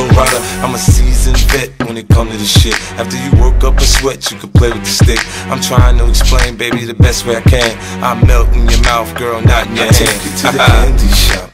rider. I'm a seasoned vet when it come to this shit. After you work up a sweat, you can play with the stick. I'm trying to explain, baby, the best way I can. I melt in your mouth, girl, not in your I hand. take you to the candy shop.